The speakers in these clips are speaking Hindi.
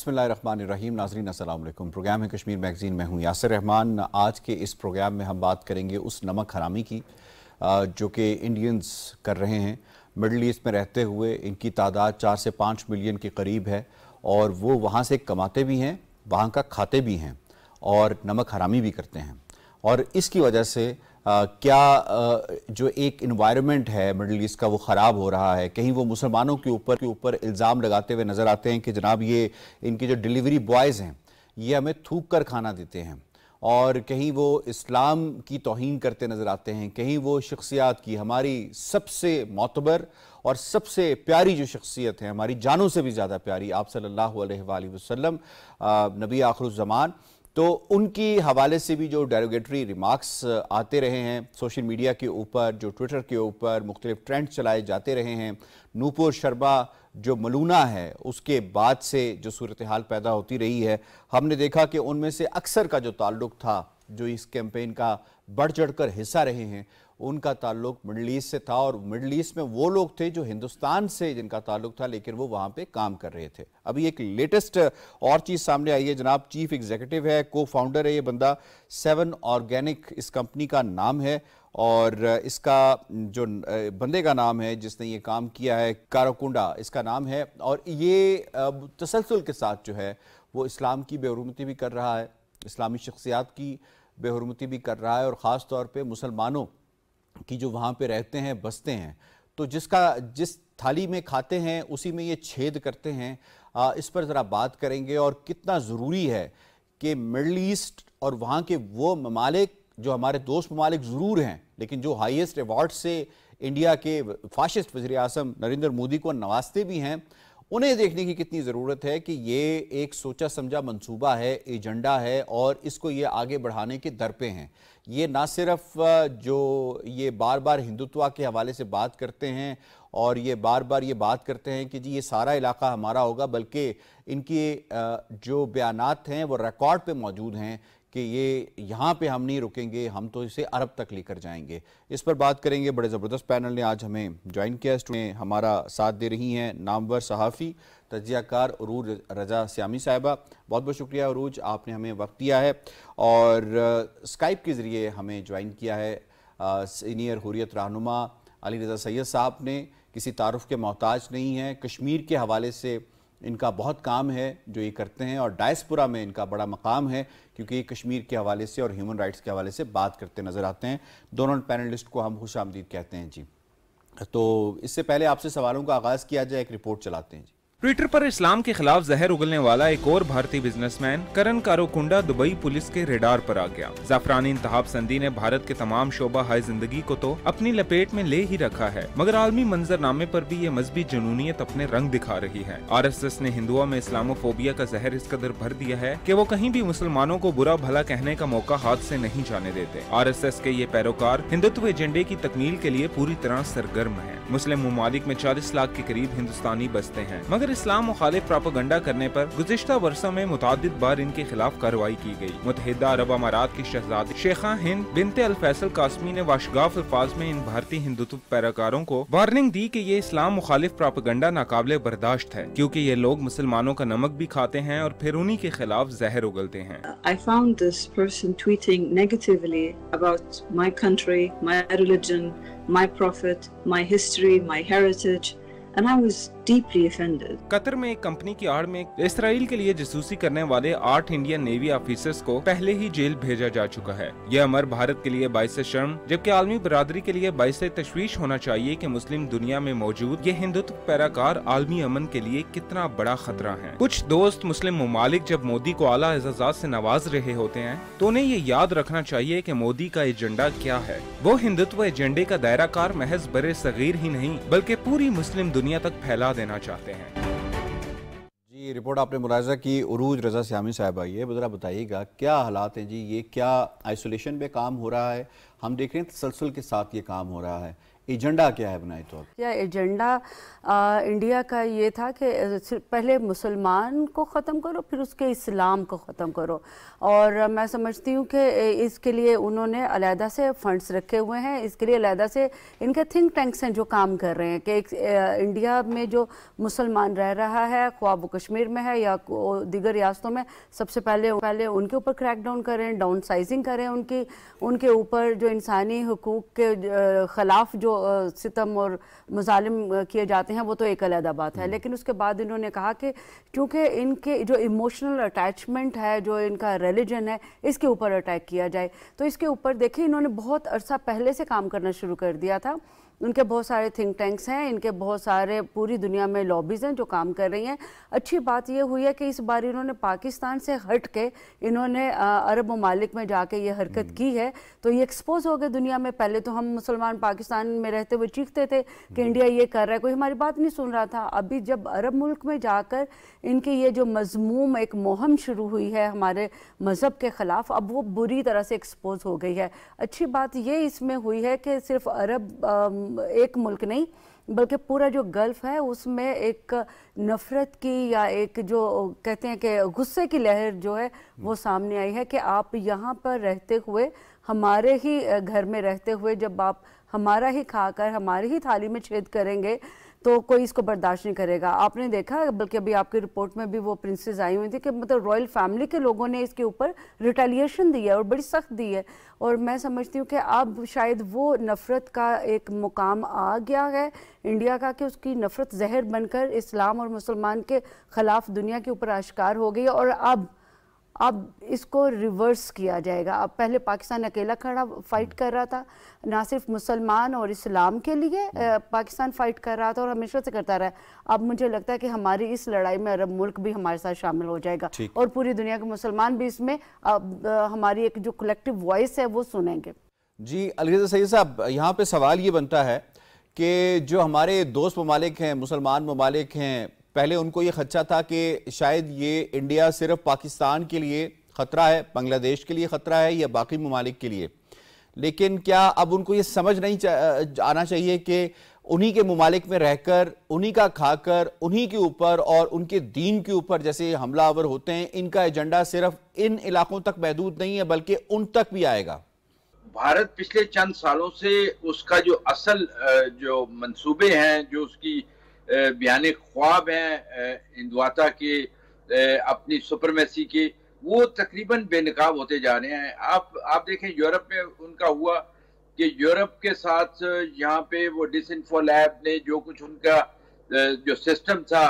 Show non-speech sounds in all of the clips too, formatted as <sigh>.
बिस्मिल्लाहिर्रहमानिर्रहीम। नाजरीन, अस्सलाम वालेकुम। प्रोग्राम है कश्मीर मैगज़ीन। में हूँ यासिर रहमान। आज के इस प्रोग्राम में हम बात करेंगे उस नमक हरामी की जो कि इंडियंस कर रहे हैं। मिडल ईस्ट में रहते हुए इनकी तादाद चार से पाँच मिलियन के करीब है और वो वहाँ से कमाते भी हैं, वहाँ का खाते भी हैं और नमक हरामी भी करते हैं। और इसकी वजह से आ, क्या आ, जो एक इन्वायरमेंट है मिडल ईस्ट का वो ख़राब हो रहा है? कहीं वो मुसलमानों के ऊपर के ऊपर इल्ज़ाम लगाते हुए नज़र आते हैं कि जनाब ये इनके जो डिलीवरी बॉयज़ हैं ये हमें थूक कर खाना देते हैं। और कहीं वो इस्लाम की तोहन करते नज़र आते हैं कहीं वो शख्सियात की हमारी सबसे मोतबर और सबसे प्यारी जो शख्सियत है हमारी जानों से भी ज़्यादा प्यारी आप सल्लल्लाहु अलैहि नबी आखिर तो उनकी हवाले से भी जो डेरोगेटरी रिमार्क्स आते रहे हैं सोशल मीडिया के ऊपर, जो ट्विटर के ऊपर मुख्तलिफ़ ट्रेंड चलाए जाते रहे हैं, नूपुर शर्मा जो मलूना है, उसके बाद से जो सूरत हाल पैदा होती रही है, हमने देखा कि उनमें से अक्सर का जो ताल्लुक था, जो इस कैंपेन का बढ़ चढ़ कर हिस्सा रहे हैं उनका ताल्लुक मिडल ईस्ट से था और मिडल ईस्ट में वो लोग थे जो हिंदुस्तान से जिनका ताल्लुक था, लेकिन वो वहाँ पे काम कर रहे थे। अभी एक लेटेस्ट और चीज़ सामने आई है जनाब, चीफ एग्जीक्यूटिव है को फाउंडर है ये बंदा सेवन ऑर्गेनिक इस कंपनी का नाम है और इसका जो बंदे का नाम है, जिसने ये काम किया है, काराकुंडा इसका नाम है और ये तसलसल के साथ जो है, वो इस्लाम की बेहरमती भी कर रहा है, इस्लामी शख्सियात की बेहरमती भी कर रहा है और ख़ास तौर पे मुसलमानों की जो वहाँ पे रहते हैं बसते हैं तो जिसका जिस थाली में खाते हैं उसी में ये छेद करते हैं। आ, इस पर ज़रा बात करेंगे और कितना ज़रूरी है कि मिडल ईस्ट और वहाँ के वो ममालिक जो हमारे दोस्त ममालिक ज़रूर हैं लेकिन जो हाईएस्ट अवार्ड से इंडिया के फाशिस्ट वजी अजम नरेंद्र मोदी को नवाजते भी हैं उन्हें देखने की कितनी ज़रूरत है कि ये एक सोचा समझा मंसूबा है, एजेंडा है और इसको ये आगे बढ़ाने के दर पे हैं। ये ना सिर्फ़ जो ये बार बार हिंदुत्व के हवाले से बात करते हैं और ये बार बार ये बात करते हैं कि जी ये सारा इलाका हमारा होगा, बल्कि इनके जो बयानात हैं वो रिकॉर्ड पे मौजूद हैं कि ये यहाँ पे हम नहीं रुकेंगे, हम तो इसे अरब तक लेकर जाएँगे। इस पर बात करेंगे, बड़े ज़बरदस्त पैनल ने आज हमें ज्वाइन किया। में हमारा साथ दे रही हैं नामवर सहाफ़ी, तजियाकार अरूज रजा श्यामी साहिबा। बहुत बहुत शुक्रिया अरूज आपने हमें वक्त दिया है और स्काइप के ज़रिए हमें ज्वाइन किया है। सीनियर हुरियत रहनुमा अली रज़ा सैद साहब ने, किसी तारफ़ के मोहताज नहीं हैं, कश्मीर के हवाले से इनका बहुत काम है जो ये करते हैं और डायसपुरा में इनका बड़ा मकाम है, क्योंकि ये कश्मीर के हवाले से और ह्यूमन राइट्स के हवाले से बात करते नज़र आते हैं। दोनों पैनलिस्ट को हम खुश आमदीद कहते हैं जी। तो इससे पहले आपसे सवालों का आगाज़ किया जाए, एक रिपोर्ट चलाते हैं जी। ट्विटर पर इस्लाम के खिलाफ जहर उगलने वाला एक और भारतीय businessman, Karan Karokunda, Dubai police के रेडार पर आ गया। जाफरानी इंतहा संधि ने भारत के तमाम शोबा हाई ज़िंदगी को तो अपनी लपेट में ले ही रखा है, मगर आलमी मंजरनामे पर भी ये मजहबी जनूनियत अपने रंग दिखा रही है। आर एस एस ने हिंदुओं में इस्लामोफोबिया का जहर इस कदर भर दिया है की वो कहीं भी मुसलमानों को बुरा भला कहने का मौका हाथ ऐसी नहीं जाने देते। आर एस एस के ये पैरोकार हिंदुत्व एजेंडे की तकमील के लिए पूरी तरह सरगर्म है। मुस्लिम ममालिक में चालीस लाख के करीब हिंदुस्तानी बसते हैं, मगर मगर इस्लाम मुखालिफ प्रापगंडा करने पर गुजशत वर्षों में मुताद बार इनके खिलाफ कार्रवाई की गई। मुतहदा अरब अमारात की शहजादी शेखा हिंद बिनते अल फैसल कासमी ने वाशगाफ अल्फाज में इन भारतीय हिंदुत्व पैराकारों को वार्निंग दी की ये इस्लाम मुखालिफ प्रापगंडा नाकाबले बर्दाश्त है क्यूँकी ये लोग मुसलमानों का नमक भी खाते हैं और फिर उन्हीं के खिलाफ जहर उगलते हैं। My religion, my prophet, my history, my heritage, and I was Qatar में एक कंपनी की आड़ में इसराइल के लिए जसूसी करने वाले आठ इंडियन नेवी ऑफिसर्स को पहले ही जेल भेजा जा चुका है। यह अमर भारत के लिए बाईस शर्म, जबकि आलमी बरादरी के लिए बाईस तशवीश होना चाहिए कि मुस्लिम दुनिया में मौजूद ये हिंदुत्व पैराकार आलमी अमन के लिए कितना बड़ा खतरा है। कुछ दोस्त मुस्लिम ममालिक जब मोदी को आला एजाज ऐसी नवाज़ रहे होते हैं तो उन्हें ये याद रखना चाहिए की मोदी का एजेंडा क्या है। वो हिंदुत्व एजेंडे का दायरा कार महज बड़े सगीर ही नहीं, बल्कि पूरी मुस्लिम दुनिया तक फैला देना चाहते हैं। जी, रिपोर्ट आपने मुलाजा की, उरूज रजा श्यामी साहब आई है ज़रा बताइएगा, क्या हालात हैं? जी, ये क्या आइसोलेशन पे काम हो रहा है? हम देख रहे हैं तसलसल के साथ ये काम हो रहा है। एजेंडा क्या है बनाए तो या एजेंडा इंडिया का ये था कि पहले मुसलमान को ख़त्म करो, फिर उसके इस्लाम को ख़त्म करो। और मैं समझती हूँ कि इसके लिए उन्होंने अलहदा से फंड्स रखे हुए हैं। इसके लिए अलहदा से इनके थिंक टैंक्स हैं जो काम कर रहे हैं कि इंडिया में जो मुसलमान रह रहा है, ख्वाब कश्मीर में है या दीगर रियासतों में, सबसे पहले पहले उनके ऊपर क्रैकडाउन करें डाउन साइजिंग करें उनकी, उनके ऊपर जो इंसानी हकूक़ के ख़िलाफ़ जो सितम और मुजालिम किए जाते हैं वो तो एक अलहदा बात है। हम्म। लेकिन उसके बाद इन्होंने कहा कि क्योंकि इनके जो इमोशनल अटैचमेंट है जो इनका रिलीजन है इसके ऊपर अटैक किया जाए। तो इसके ऊपर देखिए इन्होंने बहुत अरसा पहले से काम करना शुरू कर दिया था। उनके बहुत सारे थिंक टैंक्स हैं इनके बहुत सारे पूरी दुनिया में लॉबीज़ हैं जो काम कर रही हैं। अच्छी बात यह हुई है कि इस बार इन्होंने पाकिस्तान से हट के इन्होंने अरब ममालिक में जाके ये हरकत हम्म। की है। तो ये एक्सपोज हो गए दुनिया में। पहले तो हम मुसलमान पाकिस्तान में रहते हुए चीखते थे कि इंडिया ये कर रहा है कोई हमारी बात नहीं सुन रहा था। अभी जब अरब मुल्क में जाकर इनकी ये जो मजमूम एक मोहम शुरू हुई है हमारे मज़हब के ख़िलाफ़ अब वो बुरी तरह से एक्सपोज हो गई है। अच्छी बात ये इसमें हुई है कि सिर्फ़ अरब एक मुल्क नहीं, बल्कि पूरा जो गल्फ है, उसमें एक नफ़रत की या एक जो कहते हैं कि गुस्से की लहर जो है, वो सामने आई है कि आप यहाँ पर रहते हुए, हमारे ही घर में रहते हुए जब आप हमारा ही खाकर, हमारी ही थाली में छेद करेंगे तो कोई इसको बर्दाश्त नहीं करेगा। आपने देखा, बल्कि अभी आपकी रिपोर्ट में भी वो प्रिंसेस आई हुई थी कि मतलब रॉयल फैमिली के लोगों ने इसके ऊपर रिटेलिएशन दी है और बड़ी सख्त दी है। और मैं समझती हूँ कि अब शायद वो नफ़रत का एक मुकाम आ गया है, इंडिया का, कि उसकी नफ़रत जहर बनकर इस्लाम और मुसलमान के ख़िलाफ़ दुनिया के ऊपर आश्कार हो गई और अब अब इसको रिवर्स किया जाएगा। अब पहले पाकिस्तान अकेला खड़ा फाइट कर रहा था। ना सिर्फ़ मुसलमान और इस्लाम के लिए पाकिस्तान फाइट कर रहा था और हमेशा से करता रहा। अब मुझे लगता है कि हमारी इस लड़ाई में अरब मुल्क भी हमारे साथ शामिल हो जाएगा और पूरी दुनिया के मुसलमान भी इसमें अब हमारी एक जो कलेक्टिव वॉइस है वो सुनेंगे। जी अलगजा सैद साहब यहाँ पे सवाल ये बनता है कि जो हमारे दोस्त ममालिक हैं मुसलमान ममालिक हैं पहले उनको ये खदशा था कि शायद ये इंडिया सिर्फ़ पाकिस्तान के लिए ख़तरा है बांग्लादेश के लिए ख़तरा है या बाकी ममालिक के लिए। लेकिन क्या अब उनको ये समझ नहीं चा, आना चाहिए कि उन्हीं के ममालिक में रहकर उन्हीं का खाकर उन्हीं के ऊपर और उनके दीन के ऊपर जैसे हमलावर होते हैं इनका एजेंडा सिर्फ़ इन इलाकों तक महदूद नहीं है बल्कि उन तक भी आएगा। भारत पिछले चंद सालों से उसका जो असल जो मंसूबे हैं जो उसकी बयान ख्वाब हैं इंदवाता के अपनी सुपरमेसी के, वो तकरीबन बेनकाब होते जा रहे हैं। आप आप देखें, यूरोप में उनका हुआ कि यूरोप के साथ यहाँ पे वो डिसइंफो लैब ने जो कुछ उनका जो सिस्टम था,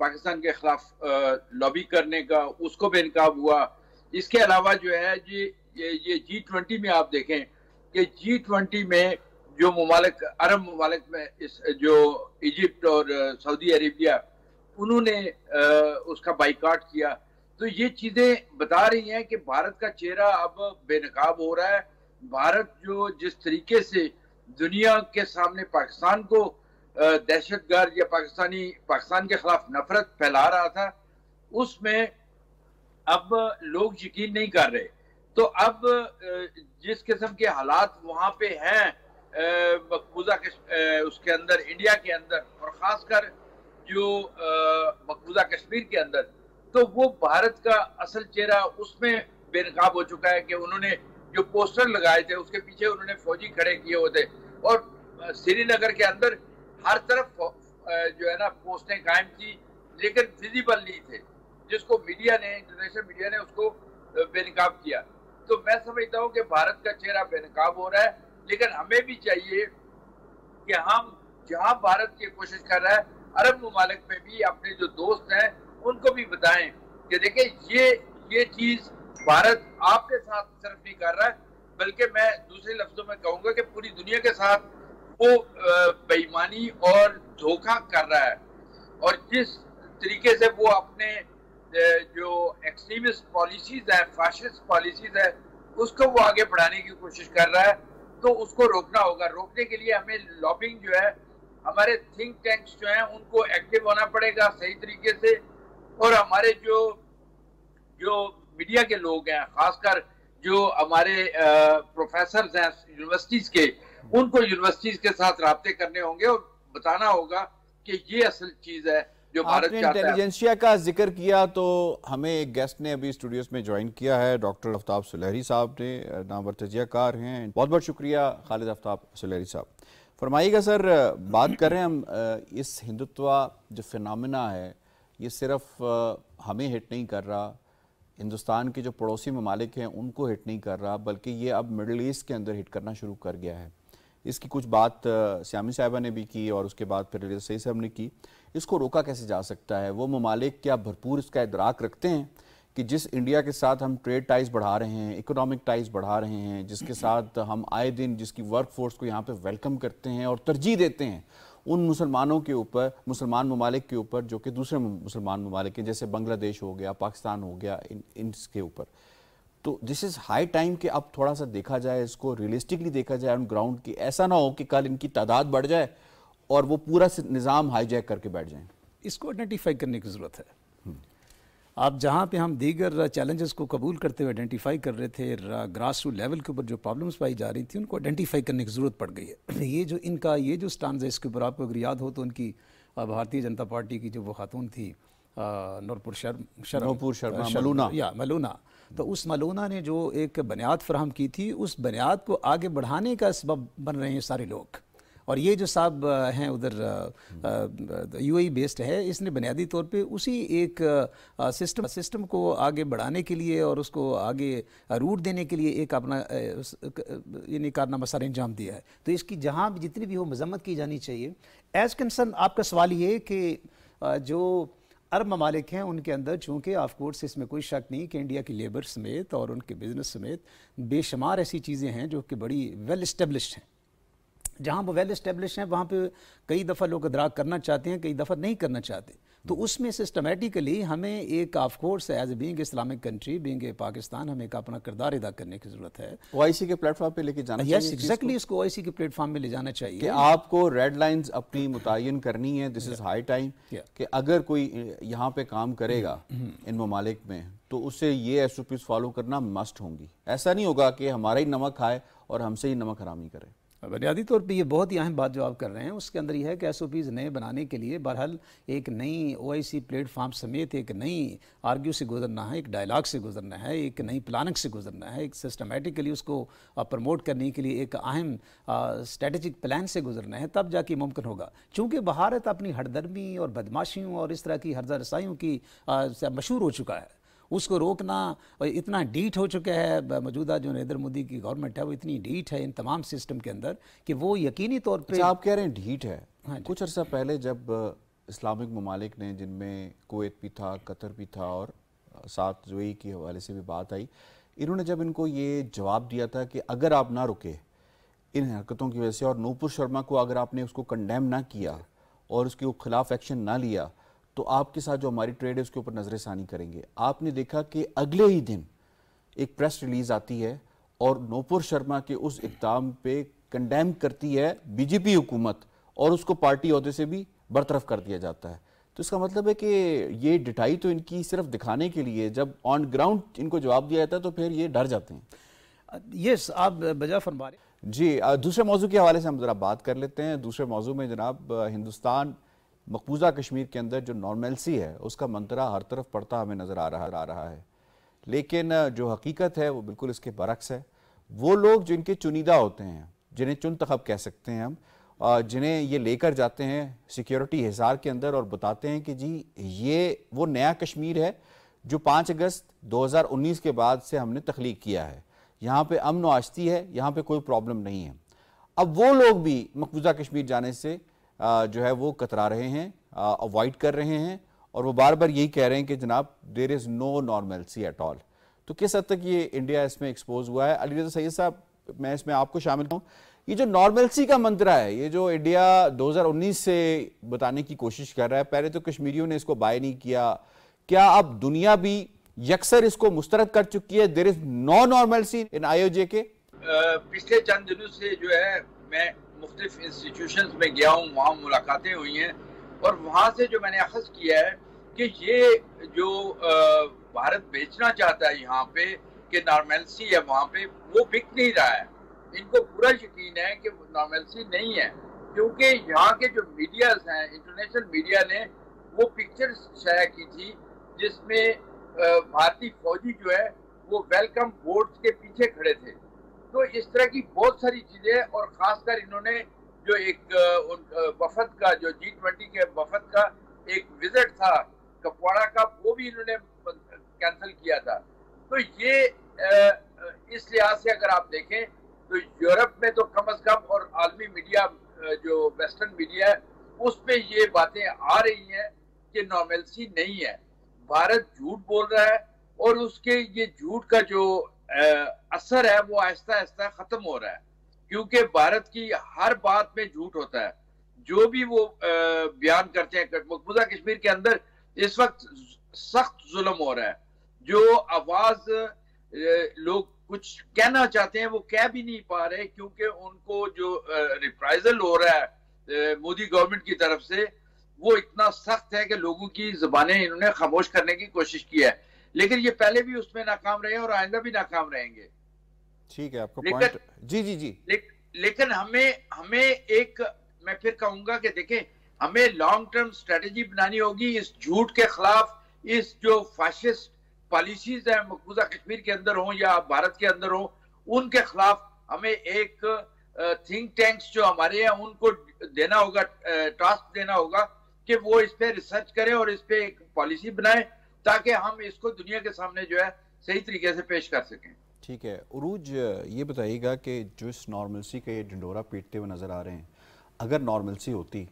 पाकिस्तान के खिलाफ लॉबी करने का, उसको बेनकाब हुआ। इसके अलावा जो है, जी, ये जी ट्वेंटी में आप देखें कि जी ट्वेंटी में जो ममालिक, अरब ममालिक में इस, जो इजिप्ट और सऊदी अरेबिया, उन्होंने उसका बाइकाट किया। तो ये चीज़ें बता रही हैं कि भारत का चेहरा अब बेनकाब हो रहा है। भारत जो जिस तरीके से दुनिया के सामने पाकिस्तान को दहशतगर्द या पाकिस्तानी, पाकिस्तान के खिलाफ नफरत फैला रहा था, उसमें अब लोग यकीन नहीं कर रहे। तो अब जिस किस्म के हालात वहाँ पे हैं मकबूजा उसके अंदर, इंडिया के अंदर और खासकर जो मकबूजा कश्मीर के अंदर तो वो भारत का असल चेहरा उसमें बेनकाब हो चुका है कि उन्होंने जो पोस्टर लगाए थे, उसके पीछे उन्होंने फौजी खड़े किए होते और श्रीनगर के अंदर हर तरफ़ जो है ना, पोस्टें कायम थी, लेकिन विजिबल नहीं थे, जिसको मीडिया ने, इंटरनेशनल मीडिया ने उसको बेनकाब किया। तो मैं समझता हूँ कि भारत का चेहरा बेनकाब हो रहा है लेकिन हमें भी चाहिए कि हम जहाँ भारत की कोशिश कर रहा है, अरब ममालिक में भी अपने जो दोस्त हैं, उनको भी बताएँ कि देखें ये ये चीज़ भारत आपके साथ सिर्फ़ नहीं कर रहा है, बल्कि मैं दूसरे लफ्जों में कहूँगा कि पूरी दुनिया के साथ वो बेईमानी और धोखा कर रहा है। और जिस तरीके से वो अपने जो एक्सट्रीमिस्ट पॉलिसीज़ है फाशिस्ट पॉलिसीज़ है, उसको वो आगे बढ़ाने की कोशिश कर रहा है। तो उसको रोकना होगा। रोकने के लिए हमें लॉबिंग जो है, हमारे थिंक टैंक्स जो हैं, उनको एक्टिव होना पड़ेगा सही तरीके से। और हमारे जो जो मीडिया के लोग हैं, खासकर जो हमारे प्रोफेसर हैं यूनिवर्सिटीज के, उनको यूनिवर्सिटीज के साथ रबते करने होंगे और बताना होगा कि ये असल चीज़ है। जो भारत इंटेलिजेंसिया का ज़िक्र किया तो हमें एक गेस्ट ने अभी स्टूडियोज में ज्वाइन किया है डॉक्टर अफ्ताब सुलहरी साहब ने नामवर तजियाकार हैं। बहुत बहुत शुक्रिया खालिद अफ्ताब सुलहरी साहब। फरमाइएगा सर बात कर रहे हैं हम इस हिंदुत्व जो फिनमिना है ये सिर्फ़ हमें हिट नहीं कर रहा हिंदुस्तान के जो पड़ोसी ममालिक हैं उनको हिट नहीं कर रहा बल्कि ये अब मिडल ईस्ट के अंदर हिट करना शुरू कर गया है। इसकी कुछ बात श्यामी साहिबा ने भी की और उसके बाद फिर सही साहब ने की। इसको रोका कैसे जा सकता है? वो ममालिक क्या भरपूर इसका इदराक रखते हैं कि जिस इंडिया के साथ हम ट्रेड टाइज बढ़ा रहे हैं, इकोनॉमिक टाइज बढ़ा रहे हैं, जिसके साथ हम आए दिन जिसकी वर्क फोर्स को यहाँ पे वेलकम करते हैं और तरजीह देते हैं, उन मुसलमानों के ऊपर, मुसलमान ममालिक के ऊपर जो कि दूसरे मुसलमान ममालिक हैं, जैसे बांग्लादेश हो गया, पाकिस्तान हो गया, इन, इनके ऊपर। तो दिस इज़ हाई टाइम कि अब थोड़ा सा देखा जाए इसको रियलिस्टिकली देखा जाए ऑन ग्राउंड की ऐसा ना हो कि कल इनकी तादाद बढ़ जाए और वो पूरा निज़ाम हाईजैक करके बैठ जाए। इसको आइडेंटिफाई करने की ज़रूरत है। आप जहाँ पे हम दीगर चैलेंजेस को कबूल करते हुए आइडेंटिफाई कर रहे थे ग्रास रूट लेवल के ऊपर जो प्रॉब्लम्स पाई जा रही थी उनको आइडेंटिफाई करने की ज़रूरत पड़ गई है। <clears throat> ये जो इनका ये जो स्टांड है इसके ऊपर आपको अगर याद हो तो उनकी भारतीय जनता पार्टी की जो वो खातून थी नूरपुर शर्मा नूरपुर शर्मा मलूना। या मलूना। तो उस मलूना ने जो एक बुनियाद फ्राहम की थी, उस बुनियाद को आगे बढ़ाने का सबब बन रहे हैं सारे लोग। और ये जो साहब हैं उधर यूएई बेस्ड है, इसने बुनियादी तौर पे उसी एक सिस्टम सिस्टम को आगे बढ़ाने के लिए और उसको आगे रूट देने के लिए एक अपना यानी कारनामा सर अंजाम दिया है। तो इसकी जहाँ भी जितनी भी हो मजम्मत की जानी चाहिए। एज कंसर्न आपका सवाल ये कि जो अरब ममालिक हैं, उनके अंदर चूँकि ऑफकोर्स इसमें कोई शक नहीं कि इंडिया की लेबर समेत और उनके बिज़नेस समेत बेशुमार ऐसी चीज़ें हैं जो कि बड़ी वेल स्टेब्लिश हैं। जहाँ वो वेल इस्टेब्लिश हैं वहाँ पे कई दफ़ा लोग अदराक करना चाहते हैं कई दफ़ा नहीं करना चाहते। तो उसमें सिस्टमेटिकली हमें एक of course as being Islamic country being a Pakistan हमें एक अपना किरदार अदा करने की ज़रूरत है। ओआईसी के प्लेटफॉर्म पे लेके जाना यस एग्जैक्टली इसको ओआईसी के प्लेटफॉर्म में ले जाना चाहिए। कि आपको रेड लाइंस अपनी मुतन करनी है दिस इज़ हाई टाइम कि अगर कोई यहाँ पे काम करेगा इन ममालिक में तो उससे ये एस फॉलो करना मस्ट होंगी। ऐसा नहीं होगा कि हमारा ही नमक खाए और हमसे ही नमक हरामी करे। बुनियादी तौर पे ये बहुत ही अहम बात जो आप कर रहे हैं, उसके अंदर यह है कि एस ओ पीज़ नए बनाने के लिए बहरहाल एक नई ओ आई सी प्लेटफार्म समेत एक नई आर्ग्यू से गुजरना है, एक डायलाग से गुजरना है, एक नई प्लानिंग से गुजरना है, एक सिस्टमेटिकली उसको प्रमोट करने के लिए एक अहम स्ट्रेटजिक प्लान से गुजरना है, तब जाके मुमकिन होगा। चूँकि भारत अपनी हरदर्मी और बदमाशियों और इस तरह की हरजा रसाइयों की मशहूर हो चुका है उसको रोकना इतना डीट हो चुका है मौजूदा जो नरेंद्र मोदी की गवर्नमेंट है वो इतनी डीट है इन तमाम सिस्टम के अंदर कि वो यकीनी तौर पर अच्छा, आप कह रहे हैं डीट है। हाँ कुछ अर्सा पहले जब इस्लामिक ममालिक ने जिनमें कोवैत भी था कतर भी था और साथ जोई के हवाले से भी बात आई इन्होंने जब इनको ये जवाब दिया था कि अगर आप ना रुके इन हरकतों की वजह से और नूपुर शर्मा को अगर आपने उसको कंडेम ना किया और उसके खिलाफ एक्शन ना लिया तो आपके साथ जो हमारी ट्रेड है उसके ऊपर नज़र षानी करेंगे। आपने देखा कि अगले ही दिन एक प्रेस रिलीज़ आती है और नोपुर शर्मा के उस इकदाम पे कंडेम करती है बीजेपी हुकूमत और उसको पार्टी अहदे से भी बरतरफ कर दिया जाता है। तो इसका मतलब है कि ये डिटाई तो इनकी सिर्फ़ दिखाने के लिए जब ऑन ग्राउंड इनको जवाब दिया जाता है तो फिर ये डर जाते हैं। यस आप बजा फरमा रहे जी दूसरे मौजू के हवाले से हम ज़रा बात कर लेते हैं। दूसरे मौजू में जनाब हिंदुस्तान मकबूजा कश्मीर के अंदर जो नॉर्मेलसी है, उसका मंतरा हर तरफ़ पड़ता हमें नज़र आ रहा आ रहा है। लेकिन जो हकीकत है, वो बिल्कुल इसके बरक्स है। वो लोग जिनके चुनीदा होते हैं, जिन्हें चुन तखब कह सकते हैं हम जिन्हें ये लेकर जाते हैं सिक्योरिटी हिसार के अंदर और बताते हैं कि जी, ये, वो नया कश्मीर है, जो पाँच अगस्त 2019 के बाद से हमने तख्लीक किया है। यहाँ पे अमन आश्ती है, यहाँ पे कोई प्रॉब्लम नहीं है। अब वो लोग भी मकबूजा कश्मीर जाने से जो है वो कतरा रहे हैं अवॉइड कर रहे हैं और वो बार बार यही कह रहे हैं कि जनाब there is no normalcy at all तो किस हद तक ये इंडिया इसमें एक्सपोज हुआ है? अली रजा सैद साहब, मैं इसमें आपको शामिल हूँ। ये जो नॉर्मलसी का मंत्रा है, ये जो इंडिया 2019 से बताने की कोशिश कर रहा है, पहले तो कश्मीरियों ने इसको बाय नहीं किया। क्या अब दुनिया भी यकसर इसको मुस्तरद कर चुकी है? There is no normalcy in आयोजे के पिछले चंद दिनों से जो है, मैं मुख्तलिफ़ इंस्टीट्यूशन में गया हूँ, वहाँ मुलाकातें हुई हैं और वहाँ से जो मैंने अखज किया है कि ये जो भारत बेचना चाहता है यहाँ पे कि नॉर्मेलसी है वहाँ पे, वो बिक नहीं रहा है। इनको पूरा यकीन है कि नॉर्मलसी नहीं है, क्योंकि यहाँ के जो मीडियाज हैं इंटरनेशनल मीडिया ने वो पिक्चर शाया की थी, जिसमें भारतीय फौजी जो है, वो वेलकम बोर्ड के पीछे खड़े थे। तो इस तरह की बहुत सारी चीज़ें और खासकर इन्होंने जो एक वफद का, जो जी ट्वेंटी के वफद का एक विज़िट था, कपवाड़ा का, वो भी इन्होंने कैंसिल किया था। तो ये इस लिहाज से अगर आप देखें तो यूरोप में तो कम अज कम और आलमी मीडिया जो वेस्टर्न मीडिया है उस पर ये बातें आ रही हैं कि नॉर्मेलसी नहीं है। भारत झूठ बोल रहा है और उसके ये झूठ का जो असर है, वो आहिस्ता आहिस्ता खत्म हो रहा है। क्योंकि भारत की हर बात में झूठ होता है। जो भी वो बयान करते हैं मकबूजा कश्मीर के अंदर, इस वक्त सख्त जुल्म हो रहा है। जो आवाज़ लोग कुछ कहना चाहते हैं, वो कह भी नहीं पा रहे, क्योंकि उनको जो रिप्राइजल हो रहा है मोदी गवर्नमेंट की तरफ़ से, वो इतना सख्त है कि लोगों की जबानें इन्होंने खामोश करने की कोशिश की है। लेकिन ये पहले भी उसमें नाकाम रहे और आइंदा भी नाकाम रहेंगे। ठीक है आपका पॉइंट जी जी जी। ले, लेकिन हमें हमें एक मैं फिर कहूँगा कि देखें हमें लॉन्ग टर्म स्ट्रेटेजी बनानी होगी इस झूठ के खिलाफ इस जो फाशिस्ट पॉलिसीज़ है मकबूजा कश्मीर के अंदर हो या भारत के अंदर हो उनके खिलाफ हमें एक थिंक टैंक्स जो हमारे हैं उनको देना होगा टास्क देना होगा कि वो इस पे रिसर्च करें और इस पे एक पॉलिसी बनाए। ताकि हम इसको दुनिया के सामने जो है सही तरीके से पेश कर सकें। ठीक है। उरूज, ये बताइएगा कि जो इस नॉर्मलसी का ये ढिंडोरा पीटते हुए नज़र आ रहे हैं, अगर नॉर्मलसी होती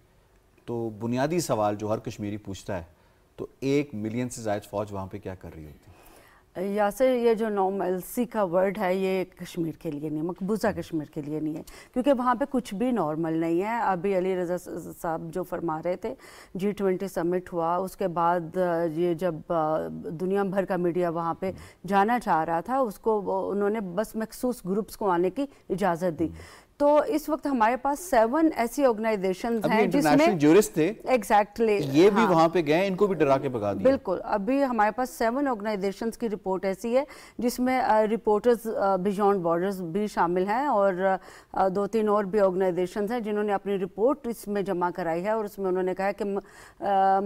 तो बुनियादी सवाल जो हर कश्मीरी पूछता है तो एक मिलियन से जायद फौज वहाँ पर क्या कर रही होती? यासर ये जो नॉर्मलसी का वर्ड है, ये कश्मीर के लिए नहीं मकबूजा कश्मीर के लिए नहीं है, क्योंकि वहाँ पे कुछ भी नॉर्मल नहीं है। अभी अली रज़ा साहब जो फरमा रहे थे जी ट्वेंटी समिट हुआ, उसके बाद ये जब दुनिया भर का मीडिया वहाँ पे जाना चाह रहा था, उसको उन्होंने बस मखसूस ग्रुप्स को आने की इजाज़त दी। तो इस वक्त हमारे पास सेवन ऐसी ऑर्गेनाइजेशन हैं जिसमें जूरिस्ट थे। एग्जैक्टली exactly, ये हाँ, भी वहाँ पे गए इनको भी डरा के भगा दिया। बिल्कुल अभी हमारे पास सेवन ऑर्गेनाइजेशन की रिपोर्ट ऐसी है जिसमें रिपोर्टर्स बियॉन्ड बॉर्डर्स भी शामिल हैं और दो तीन और भी ऑर्गेनाइजेशन हैं जिन्होंने अपनी रिपोर्ट इसमें जमा कराई है और उसमें उन्होंने कहा कि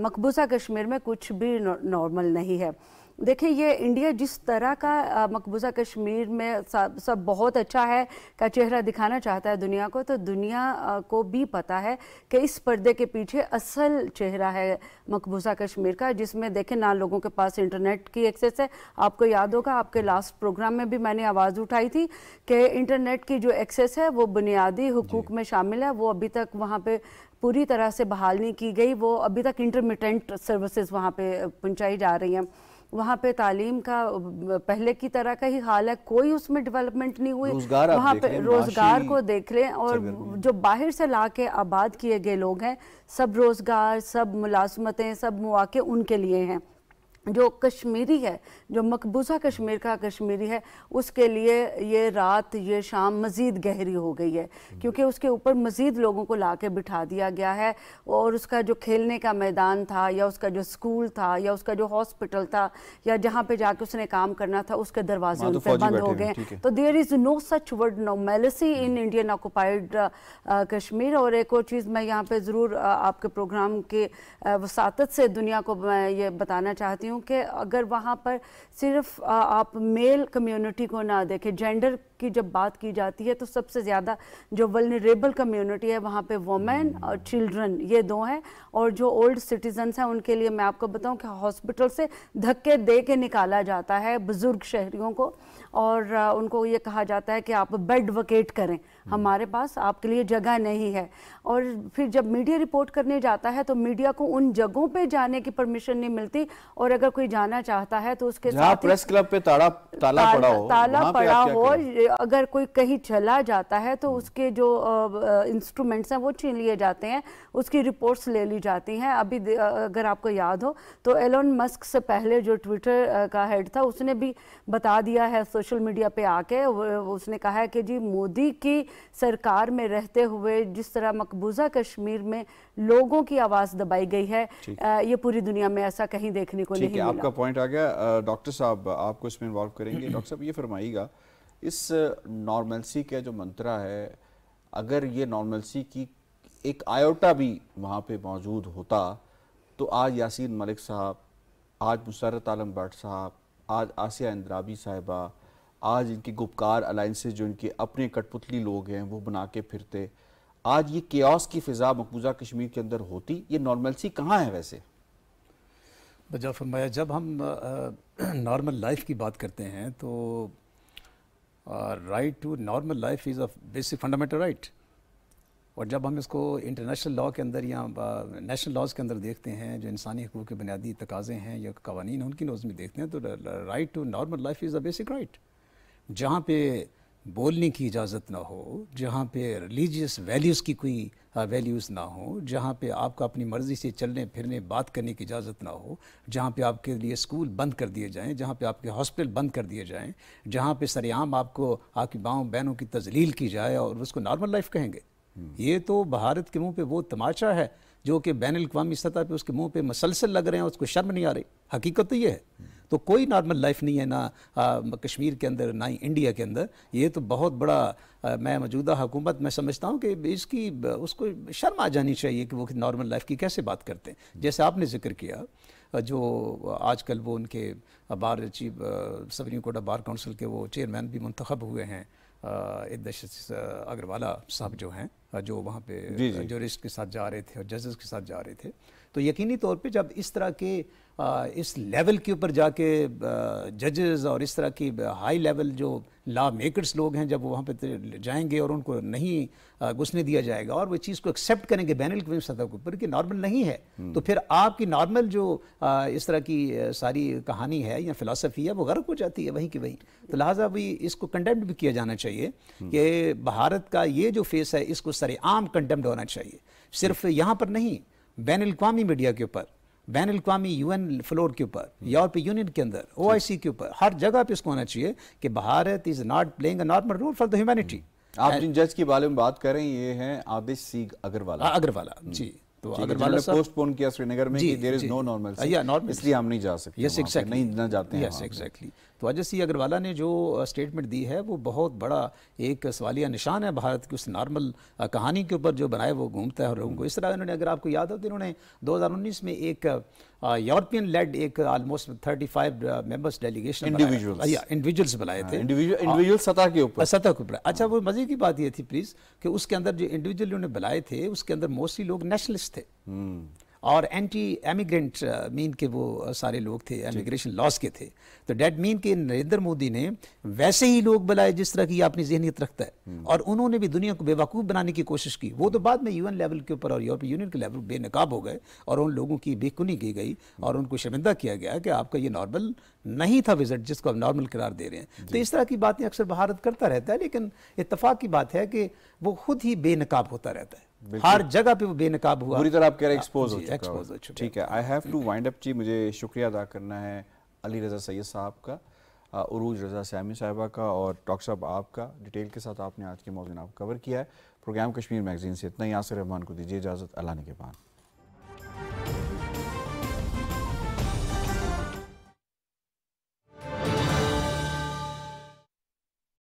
मकबूजा कश्मीर में कुछ भी नॉर्मल नहीं है। देखिए ये इंडिया जिस तरह का मकबूजा कश्मीर में सब सब बहुत अच्छा है का चेहरा दिखाना चाहता है दुनिया को तो दुनिया को भी पता है कि इस पर्दे के पीछे असल चेहरा है मकबूजा कश्मीर का जिसमें देखें ना लोगों के पास इंटरनेट की एक्सेस है। आपको याद होगा आपके लास्ट प्रोग्राम में भी मैंने आवाज़ उठाई थी कि इंटरनेट की जो एक्सेस है वो बुनियादी हकूक़ में शामिल है। वो अभी तक वहाँ पर पूरी तरह से बहाल नहीं की गई वो अभी तक इंटरमीडियंट सर्विसेज़ वहाँ पे पहुँचाई जा रही हैं। वहाँ पे तालीम का पहले की तरह का ही हाल है कोई उसमें डेवलपमेंट नहीं हुई। वहाँ पे रोज़गार को देख लें और जो बाहर से ला के आबाद किए गए लोग हैं सब रोज़गार सब मुलाजमतें सब मौके उनके लिए हैं। जो कश्मीरी है जो मकबूजा कश्मीर का कश्मीरी है उसके लिए ये रात ये शाम मज़ीद गहरी हो गई है। क्योंकि उसके ऊपर मज़ीद लोगों को ला के बिठा दिया गया है और उसका जो खेलने का मैदान था या उसका जो स्कूल था या उसका जो हॉस्पिटल था या जहाँ पे जाके उसने काम करना था उसके दरवाजे उन पर बंद हो गए तो there is no such word normalcy in Indian occupied Kashmir और एक और चीज़ मैं यहाँ पर ज़रूर आपके प्रोग्राम के वसात से दुनिया को मैं ये बताना चाहती हूँ हूँ कि अगर वहाँ पर सिर्फ़ आप मेल कम्युनिटी को ना देखें जेंडर की जब बात की जाती है तो सबसे ज़्यादा जो वलनरेबल कम्युनिटी है वहाँ पे वुमेन और चिल्ड्रन ये दो हैं। और जो ओल्ड सिटीजन्स हैं उनके लिए मैं आपको बताऊँ कि हॉस्पिटल से धक्के दे के निकाला जाता है बुज़ुर्ग शहरियों को। और उनको ये कहा जाता है कि आप बेड वकेट करें। हमारे पास आपके लिए जगह नहीं है। और फिर जब मीडिया रिपोर्ट करने जाता है तो मीडिया को उन जगहों पे जाने की परमिशन नहीं मिलती। और अगर कोई जाना चाहता है तो उसके साथ प्रेस क्लब पे ताला ताला पड़ा हो ताला पड़ा हो अगर कोई कहीं चला जाता है तो उसके जो इंस्ट्रूमेंट्स हैं वो छीन लिए जाते हैं। उसकी रिपोर्ट्स ले ली जाती हैं। अभी अगर आपको याद हो तो एलोन मस्क से पहले जो ट्विटर का हेड था उसने भी बता दिया है सोशल मीडिया पे आके। उसने कहा है कि जी मोदी की सरकार में रहते हुए जिस तरह मकबूजा कश्मीर में लोगों की आवाज़ दबाई गई है ये पूरी दुनिया में ऐसा कहीं देखने को नहीं मिला। आपका पॉइंट आ गया। डॉक्टर साहब आपको इसमें इन्वॉल्व करेंगे। डॉक्टर साहब ये फरमाइएगा इस नॉर्मलसी का जो मंत्रा है अगर ये नॉर्मलसी की एक आयोटा भी वहाँ पे मौजूद होता तो आज यासीन मलिक साहब आज मुसरत आलम भट्ट साहब आज आसिया इंद्राबी साहिबा आज इनकी गुपकार अलाइंसेज जो इनके अपने कठपुतली लोग हैं, वो बना के फिरते। आज ये केओस की फ़िज़ा मकबूजा कश्मीर के अंदर होती, ये नॉर्मलसी कहाँ है वैसे? बजा फरमाया, जब हम नॉर्मल लाइफ की बात करते हैं तो right to normal life is a basic fundamental right और जब हम इसको इंटरनेशनल लॉ के अंदर या नेशनल लॉज के अंदर देखते हैं, जो इंसानी हकूक़ के बुनियादी तकाजे हैं या कवानीन उनकी नोज़ में देखते हैं तो right to normal life is a basic right जहाँ पे बोलने की इजाज़त ना हो जहाँ पे रिलीजियस वैल्यूज़ की कोई वैल्यूज़ ना हो जहाँ पे आपका अपनी मर्ज़ी से चलने फिरने बात करने की इजाज़त ना हो जहाँ पे आपके लिए स्कूल बंद कर दिए जाएँ जहाँ पे आपके हॉस्पिटल बंद कर दिए जाएँ जहाँ पे सरेआम आपको आपकी बाँव बहनों की तजलील की जाए और उसको नॉर्मल लाइफ कहेंगे। ये तो भारत के मुँह पर वो तमाशा है जो कि बैन अवी सतह पर उसके मुँह पे मसलसल लग रहे हैं उसको शर्म नहीं आ रही। हकीकत तो ये है। तो कोई नॉर्मल लाइफ नहीं है ना आ, कश्मीर के अंदर ना ही इंडिया के अंदर। ये तो बहुत बड़ा आ, मैं मौजूदा हुकूमत मैं समझता हूँ कि इसकी उसको शर्म आ जानी चाहिए कि वो नॉर्मल लाइफ की कैसे बात करते हैं। जैसे आपने ज़िक्र किया जो आजकल वो उनके bar chief Sabri Kota bar council के वो चेयरमैन भी मंतखब हुए हैं इद्दश अग्रवाला साहब जो हैं। जो वहाँ पे जूरिस्ट के साथ जा रहे थे और जजेस के साथ जा रहे थे तो यकीनी तौर पे जब इस तरह के इस लेवल के ऊपर जाके जजेस और इस तरह की हाई लेवल जो लॉ मेकर्स लोग हैं जब वो वहाँ पे जाएँगे और उनको नहीं घुसने दिया जाएगा और वो चीज़ को एक्सेप्ट करेंगे बैन अवी सतह के ऊपर कि नॉर्मल नहीं है हम्म। तो फिर आपकी नॉर्मल जो इस तरह की सारी कहानी है या फिलासफी है वो गर्क हो जाती है वहीं की वहीं तो लिहाजा भी इसको कंडेम्ड भी किया जाना चाहिए हम्म। कि भारत का ये जो फेस है इसको सरेआम कंडेम्ड होना चाहिए। सिर्फ़ यहाँ पर नहीं बैन अवी मीडिया के ऊपर बैन अवी यूएन फ्लोर के ऊपर यूरोपीय यूनियन के अंदर ओआईसी के ऊपर हर जगह पे इसको होना चाहिए कि Bharat is not playing a normal role for the humanity आप जिन जज के बारे में बात कर रहे हैं ये हैं आदिश सिंह अग्रवाला। अग्रवाला जी। तो अगर मैंने पोस्टपोन किया श्रीनगर में कि there is no normal normal इसलिए हम नहीं जा सकते यस एग्जैक्टली नहीं ना जाते हैं यस एग्जैक्टली तो अजय सिंह अग्रवाला ने जो स्टेटमेंट दी है वो बहुत बड़ा एक सवालिया निशान है भारत की उस नॉर्मल कहानी के ऊपर जो बनाए वो घूमता है और लोगों को। इस तरह उन्होंने अगर आपको याद हो तो इन्होंने 2019 में एक यूरोपियन लेड एक ऑलमोस्ट 35 मेंबर्स डेलीगेशन इंडिविजुअल्स या इंडिविजुअल्स बनाए थे। इंडिविजुअल सतह के ऊपर। सतह के ऊपर। अच्छा वो मज़े की बात ये थी प्लीज़ कि उसके अंदर जो इंडिविजुअल उन्होंने बुलाए थे उसके अंदर मोस्टली लोग नेशनलिस्ट थे। हम्म। और एंटी एमिग्रेंट मीन के वो सारे लोग थे एमिग्रेशन लॉस के थे। तो डेट मीन के नरेंद्र मोदी ने वैसे ही लोग बुलाए जिस तरह की अपनी जहनीत रखता है। हम्म। और उन्होंने भी दुनिया को बेवकूफ़ बनाने की कोशिश की। वो तो बाद में यूएन लेवल के ऊपर और यूरोपीय यूनियन के लेवल बेनकाब हो गए और उन लोगों की बेकुनी की गई और उनको शर्मिंदा किया गया कि आपका ये नॉर्मल नहीं था विज़िट जिसको आप नॉर्मल करार दे रहे हैं। तो इस तरह की बातें अक्सर भारत करता रहता है लेकिन इतफाक की बात है कि वो खुद ही बेनकाब होता रहता है। हर जगह पे वो बेनकाब हुआ। पूरी तरह आप कह रहे एक्सपोज हो एक्सपोज हो चुका ठीक है I have to wind up जी मुझे शुक्रिया अदा करना है अली रज़ा सैयद साहब का अरूज रज़ा सैमी साहिबा का और डॉक्टर साहब आपका। डिटेल के साथ आपने आज के मौजूद आप कवर किया है। प्रोग्राम कश्मीर मैगजीन से इतना ही। यासर रहमान को दीजिए इजाज़त। अल्लाह ने के बाद।